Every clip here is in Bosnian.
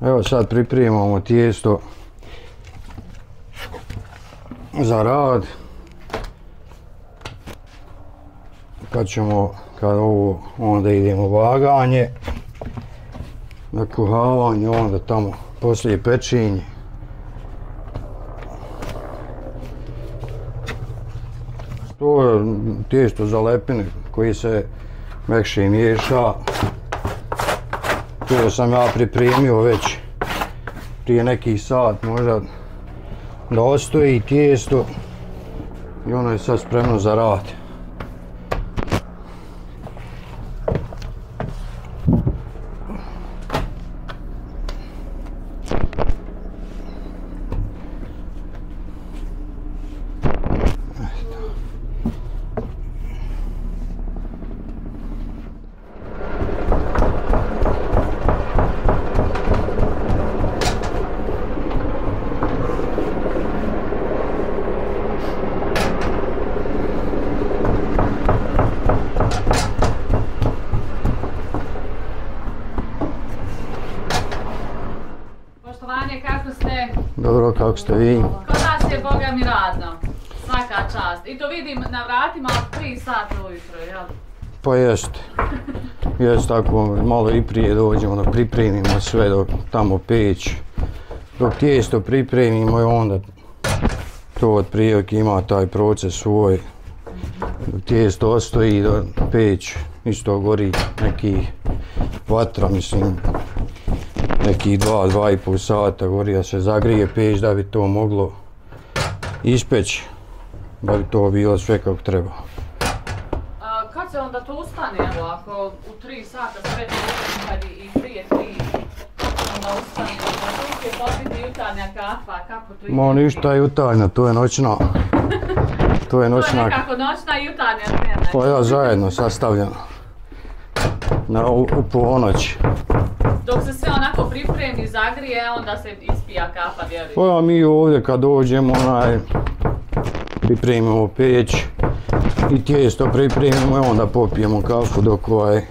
Evo sad pripremamo tijesto za rad. Kad ćemo, kad ovo, onda idemo vaganje, na kuhavanje, onda tamo poslije pečenje. To je tijesto za lepine koji se mekše miješa. To sam ja pripremio već prije neki sat možda da ostoji tijesto i ono je sad spremno za rad. Poštovanje, kako ste? Dobro, kako ste vi? Kod nas je Boga mi radno. Svaka čast. I to vidim na vratima od 3 sata ujutro, jel? Pa jeste. Jeste tako, malo i prije dođemo da pripremimo sve dok tamo peć. Dok tijesto pripremimo i onda to od prilike ima taj proces svoj. Dok tijesto ostoji do peć, isto gori neki vatra, mislim, neki dva, dva i pol sata gori da se zagrije peć da bi to moglo ispeći, da bi to bilo sve kako treba. A, kad se onda to ustane, evo, ako u 3 sata sve to ustane, kad i prije 3, onda ustane, da će popiti jutarnja kafa, kako to ide? Ma ništa jutarnja, to je noćna. To je To je noćna, nekako noćna i jutarnja smjena. pa ja zajedno sastavljam. Na, u, u ponoć. Dok se sve onako pripremi, zagrije, onda se ispija kafa, vjerujem. Pa mi ovdje kad dođemo, onaj, pripremimo peć i tijesto pripremimo i onda popijemo kafu dok ovaj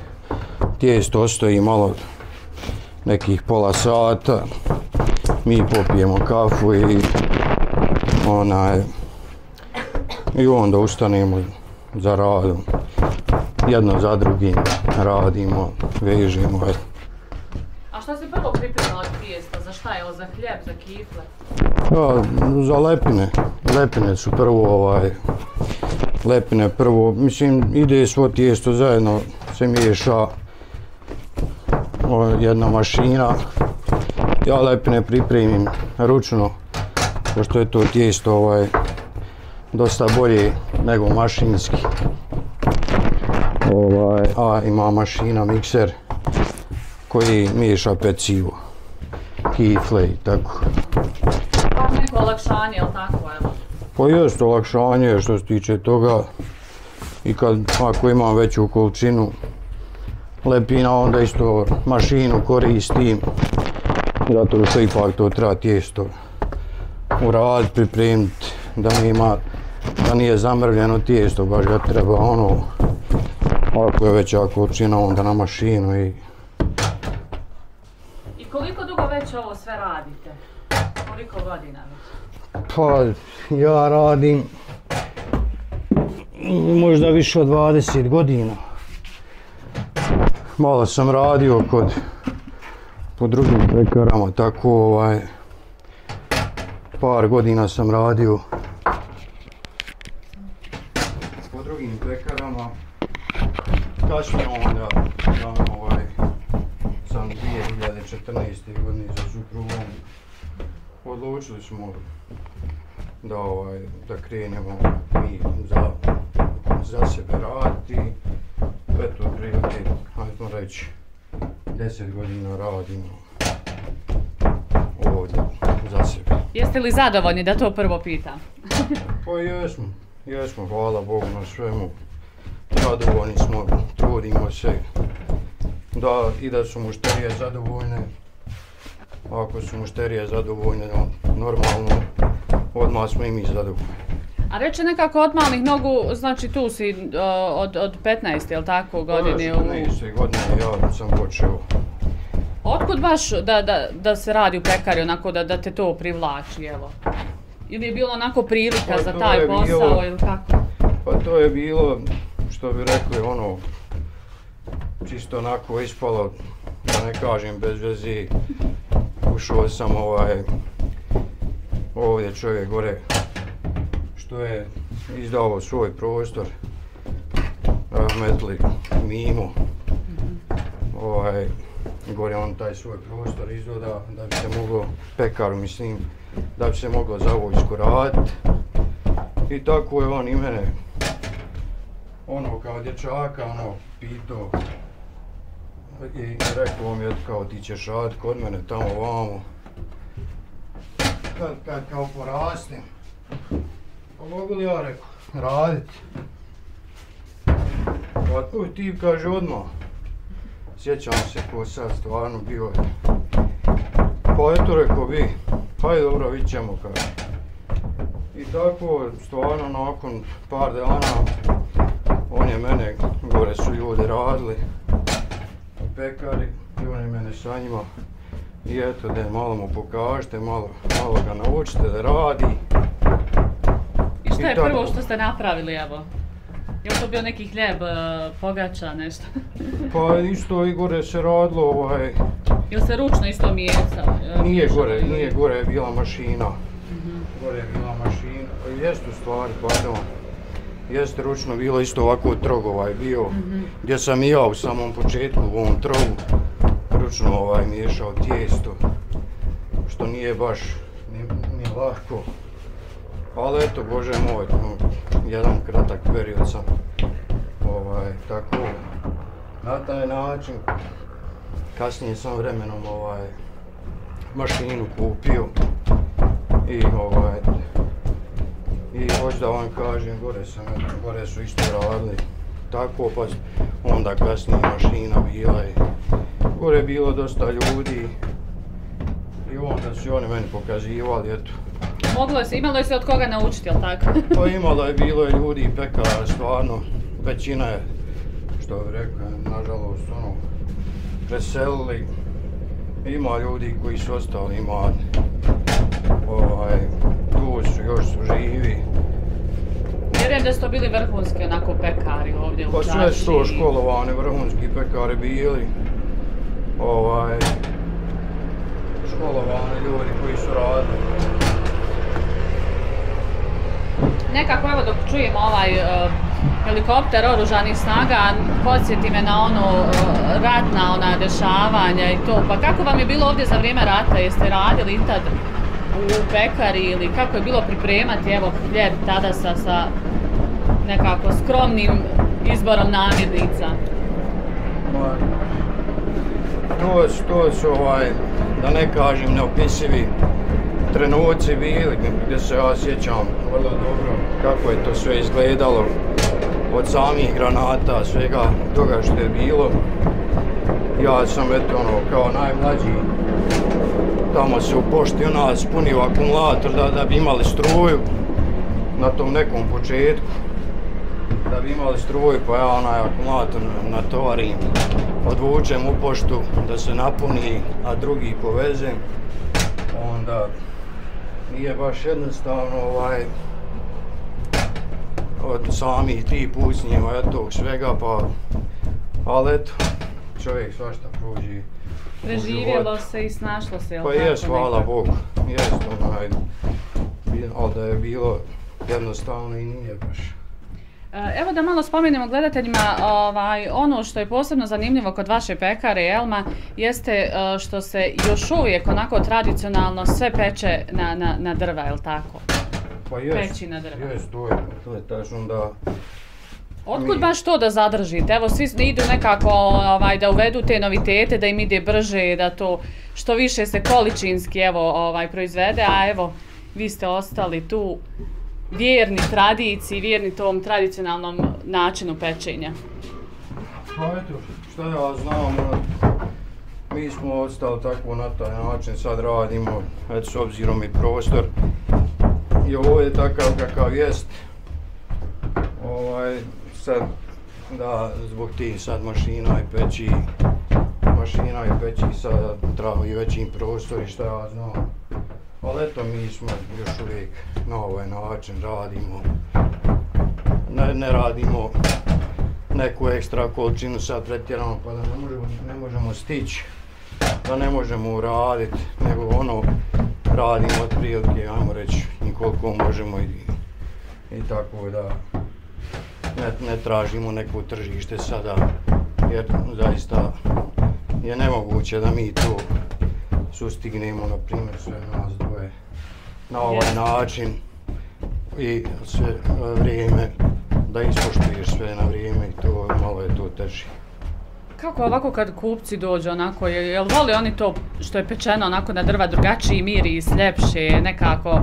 tijesto ostoji malo nekih pola sata. Mi popijemo kafu i onaj i onda ustanemo za radom. Jedno za drugim radimo, vežimo. eto. Šta se prvo pripremila tijesto? tijesta? Za šta je ovo? Za hljeb, za kifle? Ja, za lepine. Lepine su prvo ovaj, lepine prvo, mislim ide svo tijesto zajedno se miješa ovaj, jedna mašina. Ja lepine pripremim ručno, pošto je to tijesto ovaj, dosta bolje nego mašinski. Ovaj, a ima mašina, mikser koji miješa pecivo, kifle i tako. Pa neko olakšanje, jel tako, evo? Pa jest olakšanje što se tiče toga i kad ako imam veću količinu lepina onda isto mašinu koristim zato što ipak to treba tijesto uraditi, pripremiti da nema da nije zamrvljeno tijesto, baš ga treba ono ako je veća količina onda na mašinu I koliko dugo već ovo sve radite? Koliko godina već? Pa, ja radim možda više od 20 godina. Malo sam radio kod po drugim pekarama, tako ovaj par godina sam radio po drugim pekarama. Kasnije onda ja, ovaj, sam 2014. godine sa suprugom odlučili smo da ovaj da krenemo mi za za sebe raditi. Eto, prilike, hajmo reći, 10 godina radimo ovdje za sebe. Jeste li zadovoljni da to prvo pitam? Pa jesmo, jesmo, hvala Bogu na svemu. Zadovoljni smo, trudimo se da i da su mušterije zadovoljne. Ako su mušterije zadovoljne, normalno, odmah smo i mi zadovoljni. A reče nekako od malih nogu, znači tu si o, od, od 15, jel tako, godine u... 14. godine ja sam počeo. Otkud baš da, da, da se radi u pekari, onako da, da te to privlači, evo? Ili je bilo onako prilika Pa za taj posao bilo- ili kako? Pa to je bilo, što bi rekli, ono, čisto onako ispalo, da ne kažem bez vezi, ušao sam ovaj, ovdje čovjek gore, što je izdao svoj prostor, Rahmetli Mimo, ovaj, gore on taj svoj prostor izdao da, da bi se moglo, pekaru mislim, da bi se moglo za vojsku raditi. I tako je on i mene, ono kao dječaka, ono, pitao i rekao mi je kao ti ćeš rad kod mene tamo vamo. Kad, kad kao porastim, pa mogu li ja rekao, radit? Pa tu ti kaže odmah. Sjećam se ko sad stvarno bio je. Pa eto rekao bi, hajde dobro, vidit ćemo kaže. I tako, stvarno nakon par dana, on je mene, gore su ljudi radili, u pekari, i on je mene sa njima. I eto, da malo mu pokažete, malo, malo ga naučite da radi. I šta I je tako. prvo što ste napravili, evo? Je to bio neki hljeb, e, pogača, nešto? Pa isto i gore se radilo, ovaj, Ili se ručno isto mijeca? e, nije gore, nije gore je bila mašina. Mhm. Gore je bila mašina, jest u stvari, pardon. Jeste ručno bilo isto ovako trog ovaj bio, Mhm. gdje sam i ja u samom početku u ovom trogu ručno ovaj miješao tijesto, što nije baš ni, ni lako. Ali eto, Bože moj, jedan kratak period sam ovaj, tako, na taj način, kasnije sam vremenom ovaj, mašinu kupio i ovaj, i hoću da vam kažem, gore sam, eto, gore su isto radili tako, pa onda kasnije mašina bila i gore je bilo dosta ljudi i onda su oni meni pokazivali, eto, Moglo se, imalo je se od koga naučiti, jel tako? Pa imalo je, bilo je ljudi i pekara, stvarno, većina je, što bi rekao, nažalost, ono, preselili. Ima ljudi koji su ostali, ima, ovaj, tu su, još su živi. Vjerujem da su to bili vrhunski onako pekari ovdje u Pa sve su to Čači. školovani, vrhunski pekari bili. Ovaj, školovani ljudi koji su radili. Nekako evo dok čujem ovaj uh, helikopter oružanih snaga, podsjeti me na ono uh, ratna ona dešavanja i to. Pa kako vam je bilo ovdje za vrijeme rata? Jeste radili i tad u pekari ili kako je bilo pripremati evo hljeb tada sa, sa nekako skromnim izborom namirnica? To su, to su ovaj, da ne kažem, neopisivi trenuci bili gdje se ja sjećam vrlo dobro kako je to sve izgledalo. Od samih granata, svega toga što je bilo. Ja sam eto ono kao najmlađi tamo se u pošti ona nas punio akumulator da, da bi imali struju na tom nekom početku. Da bi imali struju, pa ja onaj akumulator natovarim, odvučem u poštu da se napuni, a drugi povezem, onda nije baš jednostavno ovaj, od samih tih pucnjeva, eto, svega, pa, ali eto, čovjek svašta prođi. Preživjelo se i snašlo se, jel Pa jes, hvala? Bogu, jes, onaj, ali da je bilo jednostavno i nije baš. E, Evo da malo spomenemo gledateljima, ovaj, ono što je posebno zanimljivo kod vaše pekare Elma jeste e, što se još uvijek onako tradicionalno sve peče na, na, na drva, je li tako? Pa jes, Peći na drva. jes, to je, to je tačno da, Otkud baš to da zadržite? Evo svi idu nekako ovaj, da uvedu te novitete, da im ide brže, da to što više se količinski evo, ovaj, proizvede, a evo vi ste ostali tu vjerni tradiciji, vjerni tom tradicionalnom načinu pečenja. pa eto, šta ja znam, ono, mi smo ostali tako na taj način, sad radimo, eto, s obzirom i prostor, i ovo je takav kakav jest, ovaj, sad, da, zbog tih sad mašina i peći, mašina i peći sad treba i veći prostor i šta ja znam. Pa Ali eto, mi smo još uvijek na ovaj način radimo. Ne, ne radimo neku ekstra količinu sad pretjerano pa da ne možemo, ne možemo stići, da ne možemo uraditi, nego ono radimo od prilike, ajmo reći, koliko možemo i, i tako da ne, ne tražimo neko tržište sada, jer zaista je nemoguće da mi to sustignemo, na primjer, sve na na ovaj način i sve vrijeme da ispoštuješ sve na vrijeme i to malo je to teži. Kako ovako kad kupci dođu onako, je, jel voli oni to što je pečeno onako na drva drugačiji miris, ljepše, nekako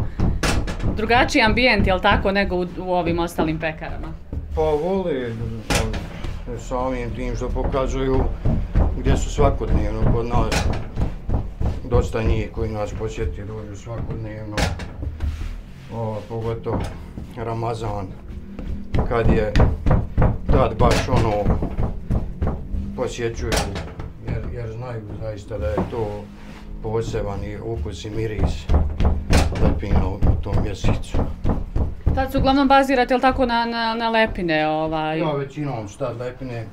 drugačiji ambijent, jel tako, nego u, u ovim ostalim pekarama? Pa voli samim tim što pokazuju gdje su svakodnevno kod nas dosta njih koji nas posjeti dođu svakodnevno o, pogotovo Ramazan kad je tad baš ono posjećuju jer, jer znaju zaista da je to poseban i ukus i miris lepina u tom mjesecu. Tad su uglavnom bazirate, jel tako, na, na, na lepine? Ovaj? Ja većinom šta lepine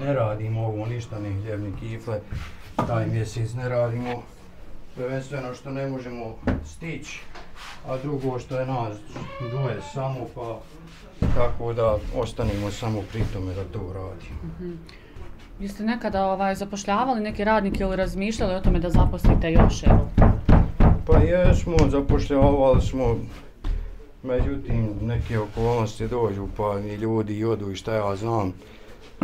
ne radimo ovo, ništa ni hljebni kifle, taj mjesec ne radimo. Prvenstveno što ne možemo stići, a drugo što je nas dvoje samo, pa tako da ostanemo samo pri tome da to radimo. Mm -hmm. Jeste nekada ovaj, zapošljavali neke radnike ili razmišljali o tome da zaposlite još, evo? Pa jesmo, zapošljavali smo, međutim neke okolnosti dođu pa i ljudi i odu i šta ja znam.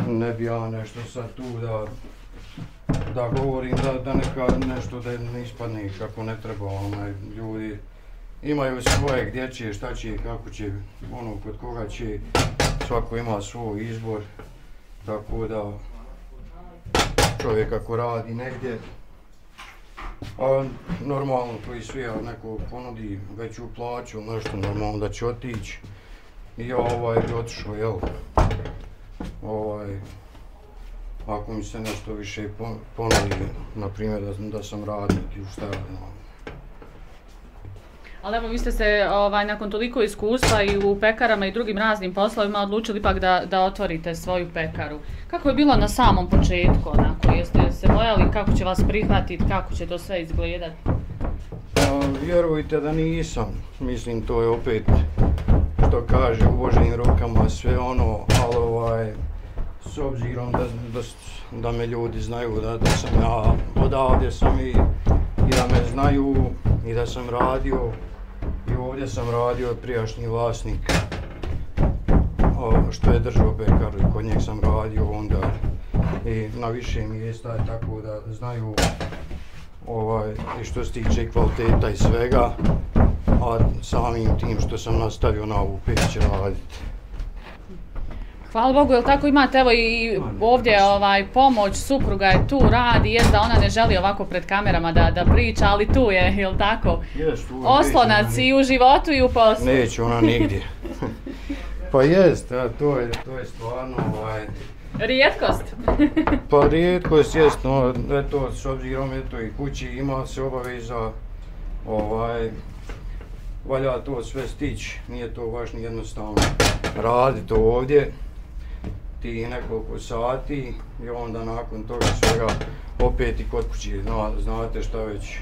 Ne bi ja nešto sad tu da, da govorim da, da neka nešto da ne ispadne kako ne treba onaj ljudi imaju svoje gdje će, šta će, kako će, ono kod koga će, svako ima svoj izbor, tako da čovjek ako radi negdje, a normalno koji svi neko ponudi veću plaću, nešto normalno da će otići. I ja ovaj otišao, jel? Ovaj, ako mi se nešto više ponudi, na primjer da, da sam radnik i šta ja Ali evo, vi ste se ovaj, nakon toliko iskustva i u pekarama i drugim raznim poslovima odlučili ipak da, da otvorite svoju pekaru. Kako je bilo na samom početku? Onako, jeste se bojali kako će vas prihvatiti, kako će to sve izgledati? Pa, vjerujte da nisam. Mislim, to je opet što kaže u Božim rukama sve ono, ali ovaj, s obzirom da, da, da me ljudi znaju da, da sam ja odavdje sam i, i da me znaju i da sam radio i ovdje sam radio prijašnji vlasnik o, što je držao pekaru i kod njeg sam radio onda i na više mjesta je tako da znaju ovaj, i što se tiče kvaliteta i svega a samim tim što sam nastavio na ovu peć raditi. Hvala Bogu, jel tako imate evo i ovdje ovaj pomoć, supruga je tu, radi, jest da ona ne želi ovako pred kamerama da, da priča, ali tu je, jel tako? Jest, tu Oslonac i u životu i u poslu. Neće ona nigdje. pa jest, a, to je, to je stvarno ovaj... Rijetkost. pa rijetkost jest, no, eto, s obzirom, eto, i kući ima se obaveza, ovaj, valja to sve stići, nije to baš ni jednostavno raditi ovdje ti nekoliko sati i onda nakon toga svega opet i kod kući zna, znate šta već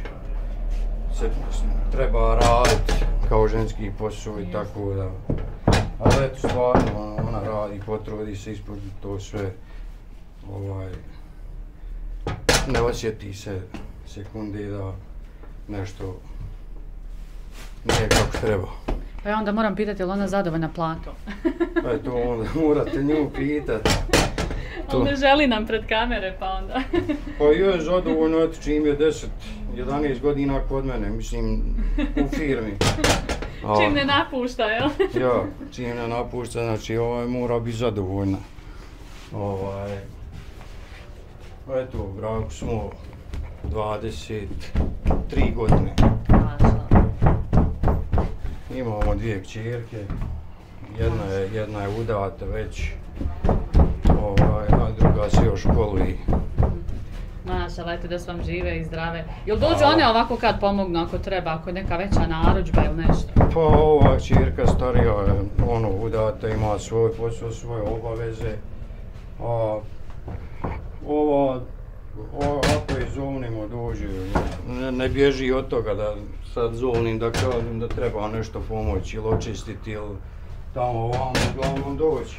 se treba raditi kao ženski posao i tako da. Ali eto stvarno ona, ona radi potrudi se ispod to sve ovaj ne osjeti se sekunde da nešto nije kako treba. Pa ja onda moram pitati je li ona zadovoljna platom? pa je to onda, morate nju pitati. To. ne želi nam pred kamere, pa onda. pa je zadovoljno, eto čim je 10, 11 godina kod mene, mislim, u firmi. A, čim ne napušta, jel? ja, čim ne napušta, znači ovaj mora biti zadovoljna. Ovaj, eto, u braku smo 23 godine. Imamo dvije kćerke, jedna je, jedna je udata već, ovaj, a druga se još školuje. Maša, lajte da s vam žive i zdrave. Jel dođu one ovako kad pomognu ako treba, ako je neka veća narudžba ili nešto? Pa ova čirka starija je ono udata, ima svoj posao, svoje obaveze. A ova, ova ako je zovnimo dođe, ne, ne bježi od toga da sad zovnim da kažem da treba nešto pomoći ili očistiti ili tamo ovamo uglavnom doći.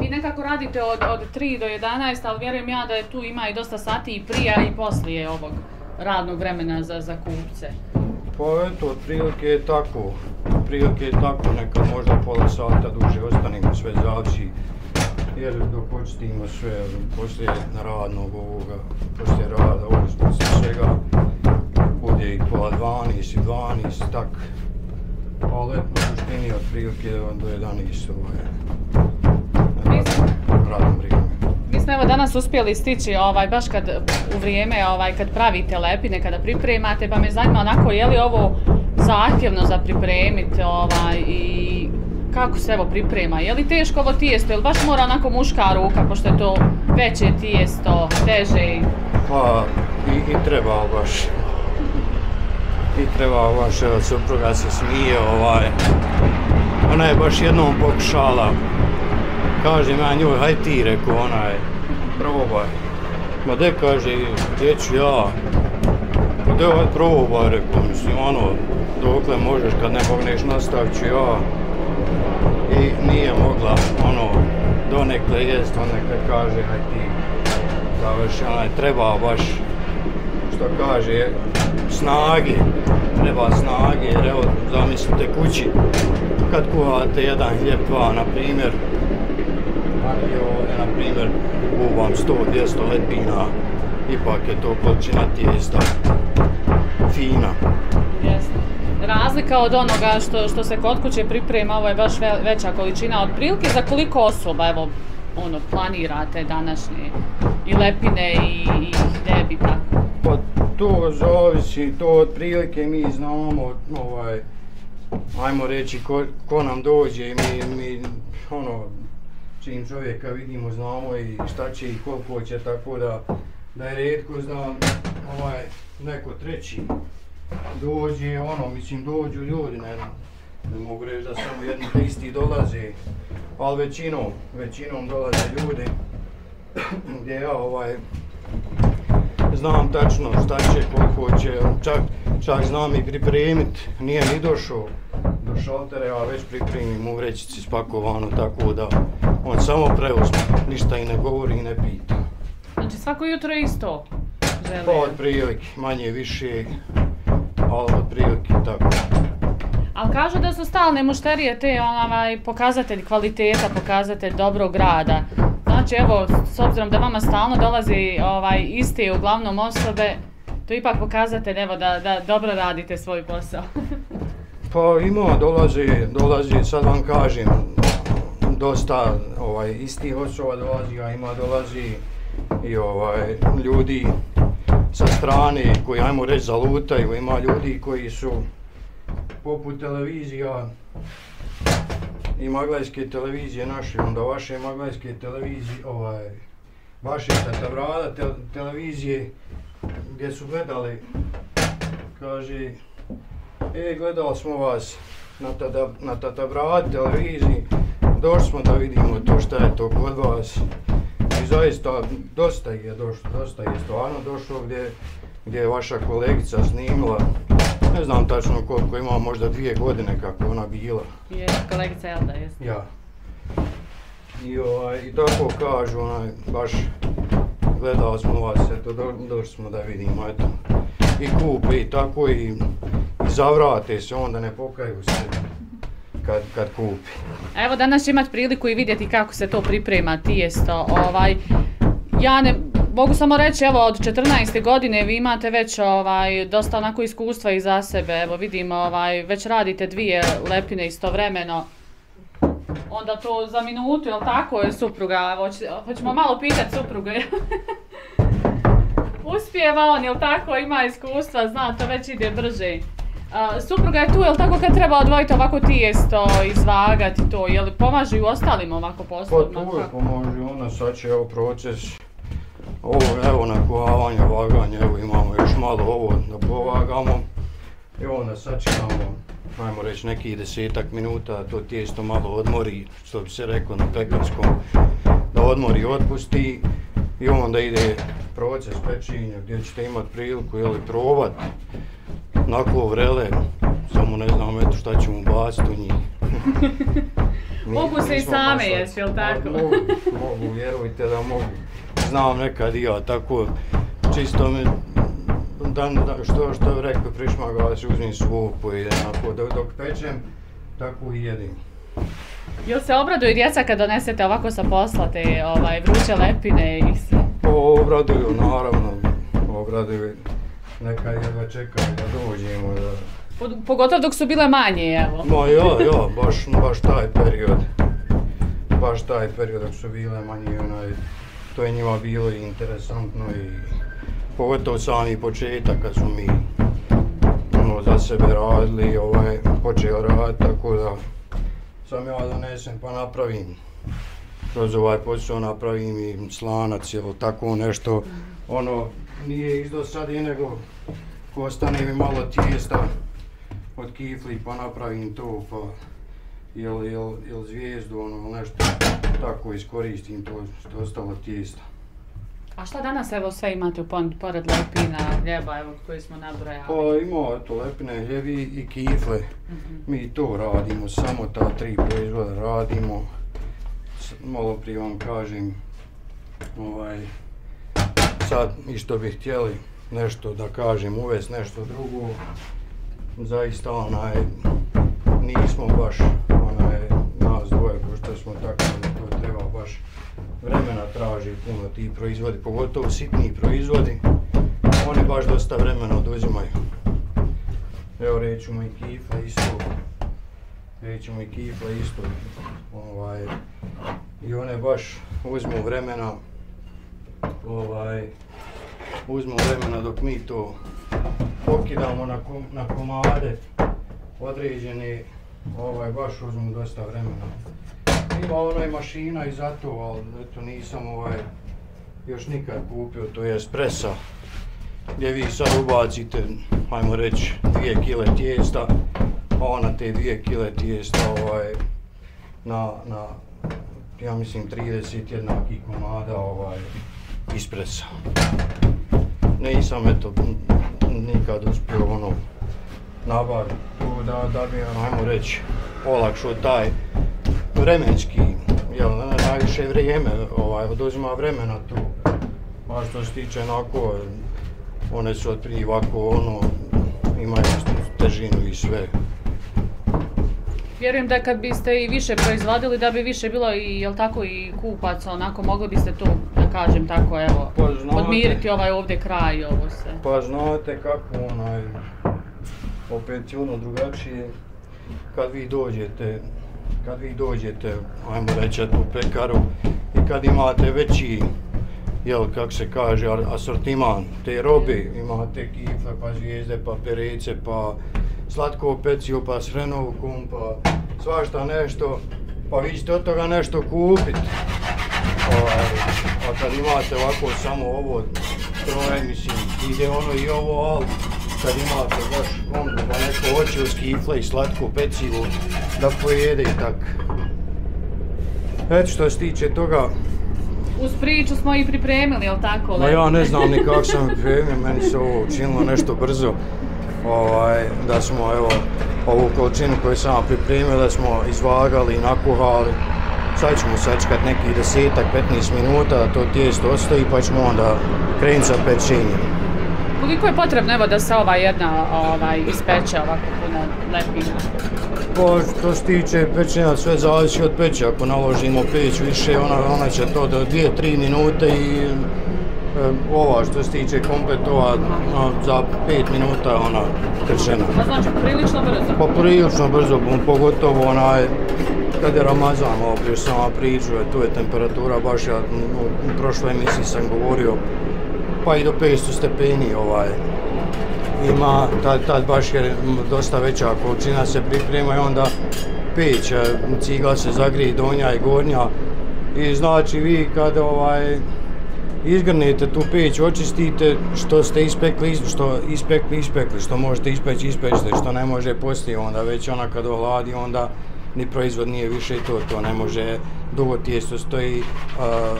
Vi nekako radite od, od 3 do 11, ali vjerujem ja da je tu ima i dosta sati i prije i poslije ovog radnog vremena za, za kupce. Pa eto, otprilike je tako. Otprilike je tako, neka možda pola sata duže ostanemo sve zavisi. Jer dok počistimo sve, poslije radnog ovoga, poslije rada, ovo poslije svega, bude i pola 12 i 12, tak. Ali eto, u suštini otprilike do 11 ovaj, radno vrijeme. Mi smo evo danas uspjeli stići ovaj baš kad u vrijeme ovaj kad pravite lepine, kada pripremate, pa me zanima onako je li ovo zahtjevno za pripremiti ovaj i kako se evo priprema? Je li teško ovo tijesto? Je li baš mora onako muška ruka pošto je to veće tijesto, teže? Pa i, i treba baš. I treba baš, supruga se smije ovaj. Ona je baš jednom pokušala Kaže ja njoj, haj ti, rekao onaj, probaj. Ma de kaže, gdje ću ja? Ma de haj probaj, rekao, mislim, ono, dokle možeš kad ne mogneš nastavit ću ja. I nije mogla, ono, donekle jest, onekle kaže, haj ti, završi, onaj, treba baš, što kaže, snage, treba snage, jer evo, zamislite kući, kad kuhate jedan hljeb, dva, na primjer, ali ovdje, na primjer, kuvam 100-200 lepina, ipak je to količina tijesta fina. Jeste. Razlika od onoga što, što se kod kuće priprema, ovo je baš ve, veća količina. Od prilike za koliko osoba, evo, ono, planirate današnje i lepine i, i hljeb i tako? To zavisi, to od prilike mi znamo, ovaj, ajmo reći, ko, ko nam dođe i mi, mi, ono, čim čovjeka vidimo, znamo i šta će i koliko će, tako da, da je redko znam ovaj, neko treći dođe, ono, mislim, dođu ljudi, ne, ne mogu reći da samo jedni te isti dolaze, ali većinom, većinom dolaze ljudi gdje ja ovaj, znam tačno šta će, koliko će, čak, čak znam i pripremit, nije ni došao do šaltere, a već pripremim u vrećici spakovano, tako da on samo preuzme, ništa i ne govori i ne pita. Znači svako jutro isto? Žele. Pa od prilike, manje više, ali od prilike tako. Ali kažu da su stalne mušterije te ovaj, pokazatelj kvaliteta, pokazatelj dobrog rada. Znači evo, s obzirom da vama stalno dolazi ovaj, iste uglavnom osobe, to ipak pokazate evo, da, da dobro radite svoj posao. Pa ima, dolazi, dolazi, sad vam kažem, dosta ovaj istih osoba dolazi, a ima dolazi i ovaj ljudi sa strane koji ajmo reći zalutaju, ima ljudi koji su poput televizija i maglajske televizije naše, onda vaše maglajske televizije, ovaj, vaše tatavrada te, televizije gdje su gledali, kaže, e, gledali smo vas na, tata, na tatavrada televiziji, došli smo da vidimo to šta je to kod vas. I zaista dosta je došlo, dosta je stvarno došlo gdje, gdje je vaša kolegica snimila. Ne znam tačno koliko ima, možda dvije godine kako ona bila. Je, kolegica Elda, jesno. Ja. I, ovaj, I tako kažu, onaj, baš gledali smo vas, eto, do, došli smo da vidimo, eto. I kupe i tako i, i zavrate se, onda ne pokaju se kad, kad kupi. Evo danas će imati priliku i vidjeti kako se to priprema tijesto. Ovaj, ja ne, mogu samo reći, evo od 14. godine vi imate već ovaj, dosta onako iskustva iza sebe. Evo vidimo, ovaj, već radite dvije lepine istovremeno. Onda to za minutu, jel tako je supruga? Hoć, hoćemo malo pitati supruga. Uspijeva on, jel tako, ima iskustva, zna, to već ide brže. Uh, supruga je tu, jel tako kad treba odvojiti ovako tijesto, izvagati to, je li pomaže i u ostalim ovako Pa poslovima? tu je pomože ona, sad će evo proces ovo, evo nakuhavanje, vaganje, evo imamo još malo ovo da povagamo. I onda sačekamo, ajmo reći nekih desetak minuta, to tijesto malo odmori, što bi se rekao na pekarskom, da odmori, otpusti i onda ide proces pečenja gdje ćete imati priliku jeli, probat onako vrele, samo ne znam eto šta ćemo baciti u njih. mogu se i same jesti, jel tako? Mogu, mogu, vjerujte da mogu. Znam nekad i ja, tako čisto mi dan, da, što što rekao prišmagavac, uzmim supu i onako dok, dok pečem, tako i jedim. Jel se obraduju djeca kad donesete ovako sa posla te ovaj, vruće lepine i sve? Obraduju, naravno, obraduju. Neka jedva čekaju da dođemo. Da... Pogotovo dok su bile manje, evo. Ma ja, ja, baš, baš taj period. Baš taj period dok su bile manje, onaj, to je njima bilo interesantno i pogotovo sami početak kad smo mi ono, za sebe radili, ovaj, počeo rad, tako da sam ja donesem pa napravim. Kroz ovaj posao napravim i slanac ili tako nešto, ono, nije iz dosadi nego ostane mi malo tijesta od kifli pa napravim to pa ili ili, ili zvijezdu ono nešto tako iskoristim to što je ostalo tijesta. A šta danas evo sve imate u ponud, pored lepina, hljeba evo koji smo nabrojali? Pa ima eto lepine, hljevi i kifle. Mm -hmm. Mi to radimo, samo ta tri proizvoda radimo. Malo prije vam kažem, ovaj, sad i što bi htjeli nešto da kažem, uvest nešto drugo, zaista onaj, nismo baš onaj, nas dvoje, pošto smo tako da baš vremena traži puno ti proizvodi, pogotovo sitni proizvodi, oni baš dosta vremena oduzimaju. Evo rećemo i kifla isto, rećemo i kifla isto, ovaj, i one baš uzmu vremena, ovaj, uzmu vremena dok mi to pokidamo na, kom, na komade određene, ovaj, baš uzmu dosta vremena. Ima ono mašina i zato, ali eto nisam ovaj, još nikad kupio, to je espresso. gdje vi sad ubacite, ajmo reći, dvije kile tijesta, pa ona te dvije kile tijesta ovaj, na, na ja mislim 30 jednakih komada ovaj, ispresa. Nisam eto nikad uspio ono nabaviti tu da, da bi ajmo reći olakšao taj vremenski, jel, najviše vrijeme, ovaj, oduzima vremena tu. A što se tiče onako, one su otprije ovako ono, imaju težinu i sve. Vjerujem da kad biste i više proizvodili da bi više bilo i jel tako i kupaca, onako mogli biste to da kažem tako evo pa znate, podmiriti ovaj ovdje kraj i ovo se. Pa znate kako onaj opet je ono drugačije kad vi dođete kad vi dođete ajmo reći u pekaru i kad imate veći jel kako se kaže asortiman te robe imate kifle pa zvijezde pa perece pa slatko pecivo, pa srenovu kum, pa svašta nešto, pa vi ćete od toga nešto kupit. Ovaj, a kad imate ovako samo ovo troje, mislim, ide ono i ovo, ali kad imate baš kombo, pa neko hoće uz kifle i slatko pecivo, da pojede i tak. Eto što se tiče toga, Uz priču smo i pripremili, jel tako? Ma ja ne znam ni kako sam pripremio, meni se ovo učinilo nešto brzo ovaj, da smo evo, ovu količinu koju sam pripremio, da smo izvagali i nakuhali. Sad ćemo sačekati nekih desetak, 15 minuta da to tijesto ostaje pa ćemo onda krenuti sa pečenjem. Koliko je potrebno evo, da se ova jedna ovaj, ispeče ovako puno lepina? Pa što se tiče pečenja, sve zavisi od peća. Ako naložimo peć više, ona, ona će to do 2-3 minute i ova što se tiče kompletova no, za 5 minuta ona kršena. Pa znači prilično brzo? Pa prilično brzo, pogotovo onaj kad je Ramazan, ovo prije sam vam pričao, tu je temperatura baš, ja u prošloj emisiji sam govorio, pa i do 500 stepeni ovaj, ima, tad, tad baš je dosta veća količina se priprema i onda peć, cigla se zagrije donja i gornja. I znači vi kad ovaj, izgrnete tu peć, očistite, što ste ispekli, što ispekli, ispekli, što možete ispeći, ispećite, što ne može poslije, onda već ona kad ohladi, onda ni proizvod nije više to, to ne može dugo tijesto stoji, uh,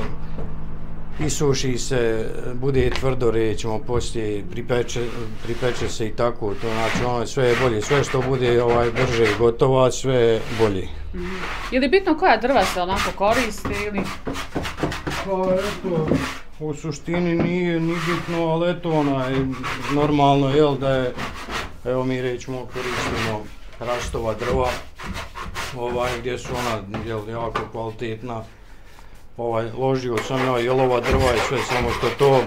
isuši se, bude tvrdo rećemo, poslije pripeče, pripeče se i tako, to znači ono sve je bolje, sve što bude ovaj brže i gotovo, sve je bolje. Mm -hmm. Je li bitno koja drva se onako koriste ili? Pa eto, u suštini nije ni bitno, ali eto onaj, normalno jel da je, evo mi rećemo koristimo rastova drva, ovaj, gdje su ona jel, jako kvalitetna, ovaj, ložio sam ja jelova drva i sve, samo što to,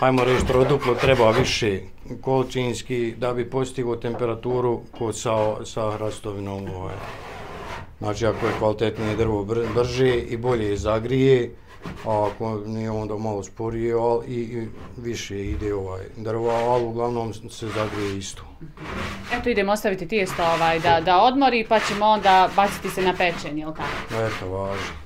ajmo reći, troduplo treba više količinski da bi postigo temperaturu kod sa, sa hrastovinom. Ovaj. Znači, ako je kvalitetnije drvo brže i bolje zagrije, a ako nije onda malo sporije al, i, i više ide ovaj drvo, ali uglavnom se zagrije isto. Eto idemo ostaviti tijesto ovaj, da, da odmori pa ćemo onda baciti se na pečenje, jel tako? Eto, važno.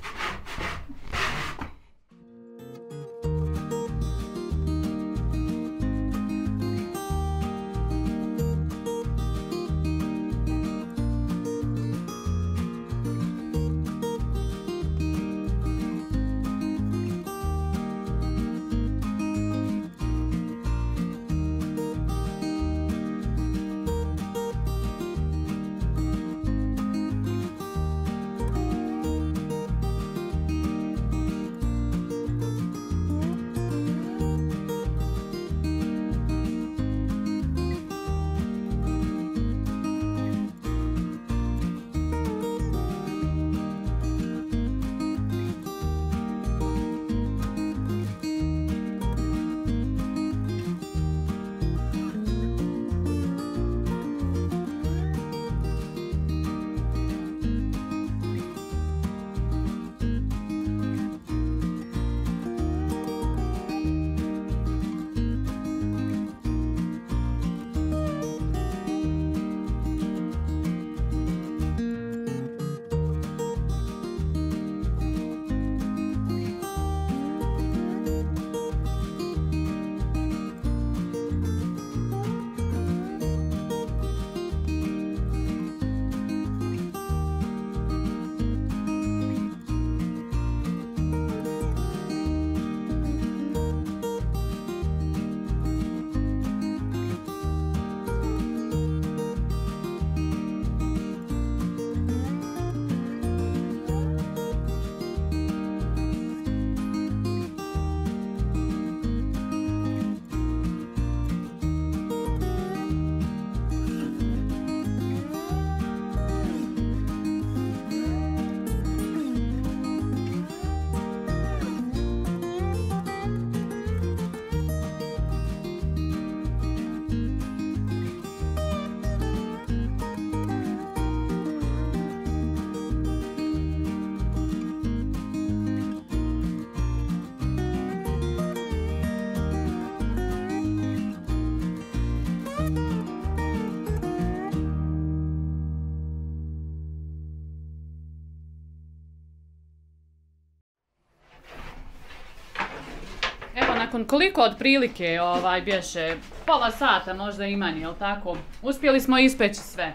Nakon koliko otprilike ovaj bješe pola sata možda i manje, jel tako? Uspjeli smo ispeći sve.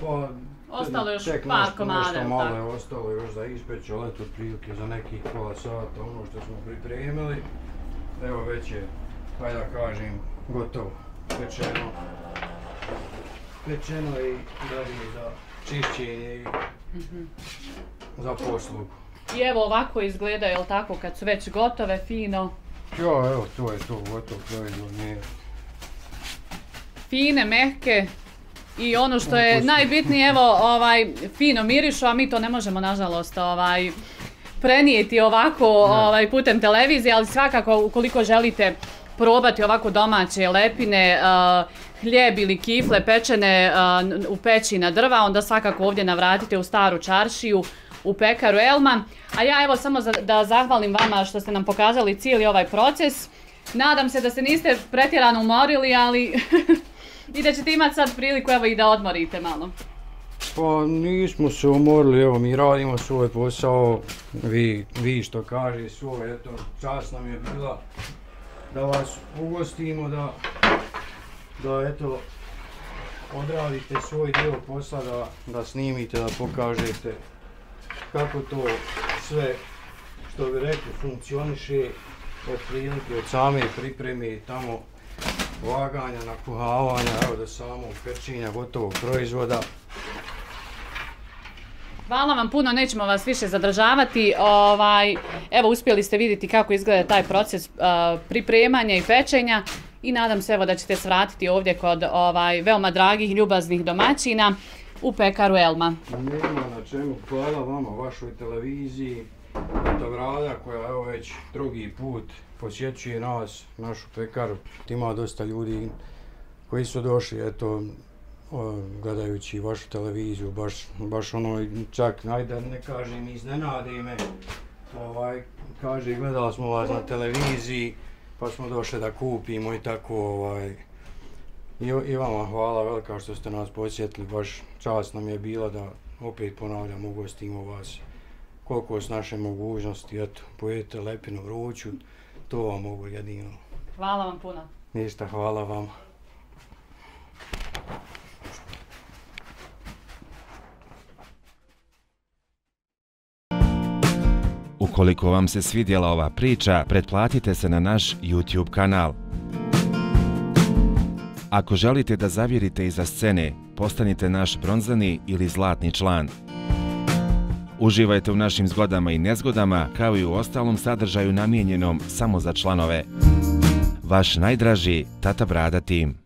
Pa, ostalo još par komada, nešto malo je ostalo još za ispeći, ali eto otprilike za nekih pola sata ono što smo pripremili. Evo već je, hajde da kažem, gotovo. Pečeno. Pečeno i dalje za čišćenje i mm -hmm. za poslugu. I evo ovako izgleda, jel tako, kad su već gotove, fino, Ja, evo, to je to, gotovo proizvod nije. Fine, mehke. I ono što je najbitnije, evo, ovaj, fino mirišu, a mi to ne možemo, nažalost, ovaj, prenijeti ovako ovaj, putem televizije, ali svakako, ukoliko želite probati ovako domaće lepine, uh, hljeb ili kifle pečene uh, u peći na drva, onda svakako ovdje navratite u staru čaršiju, u pekaru Elma. A ja evo samo za, da zahvalim vama što ste nam pokazali cijeli ovaj proces. Nadam se da se niste pretjerano umorili, ali i da ćete imati sad priliku evo i da odmorite malo. Pa nismo se umorili, evo mi radimo svoj posao, vi, vi što kaže svoj, eto, čast nam je bila da vas ugostimo, da, da eto, odradite svoj dio posla, da, da snimite, da pokažete kako to sve, što bi rekli, funkcioniše od prilike, od same pripreme tamo vaganja, nakuhavanja, evo do samog pečenja gotovog proizvoda. Hvala vam puno, nećemo vas više zadržavati. Ovaj, evo, uspjeli ste vidjeti kako izgleda taj proces uh, pripremanja i pečenja i nadam se evo da ćete svratiti ovdje kod ovaj veoma dragih, ljubaznih domaćina u pekaru Elma. Nema na čemu, hvala vama, vašoj televiziji, to koja evo već drugi put posjećuje nas, našu pekaru. Ima dosta ljudi koji su došli, eto, gledajući vašu televiziju, baš, baš ono, čak, najda ne kažem, iznenadi me, ovaj, kaže, gledali smo vas na televiziji, pa smo došli da kupimo i tako, ovaj, i, i vama hvala velika što ste nas posjetili, baš čast nam je bila da opet ponavljam, ugostimo vas koliko s naše mogućnosti, eto, pojedite lepinu vruću, to vam mogu jedino. Hvala vam puno. Ništa, hvala vam. Ukoliko vam se svidjela ova priča, pretplatite se na naš YouTube kanal. Ako želite da zavirite iza scene, postanite naš bronzani ili zlatni član. Uživajte u našim zgodama i nezgodama, kao i u ostalom sadržaju namijenjenom samo za članove. Vaš najdraži Tata Brada Team.